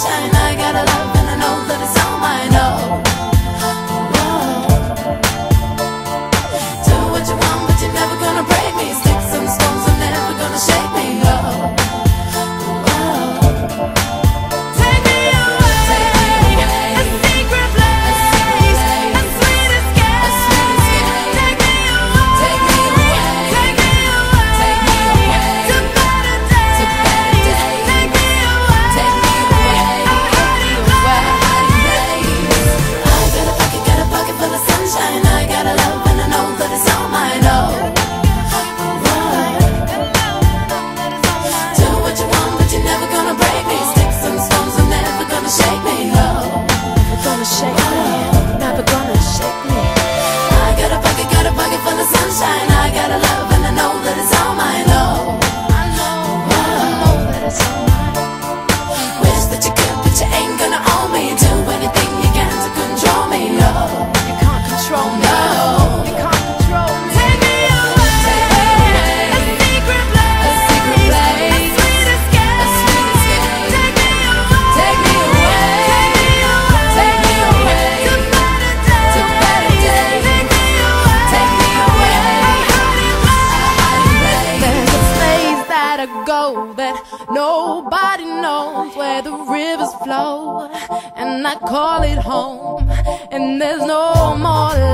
sunshine. I gotta love. shake. that nobody knows where the rivers flow, and I call it home, and there's no more.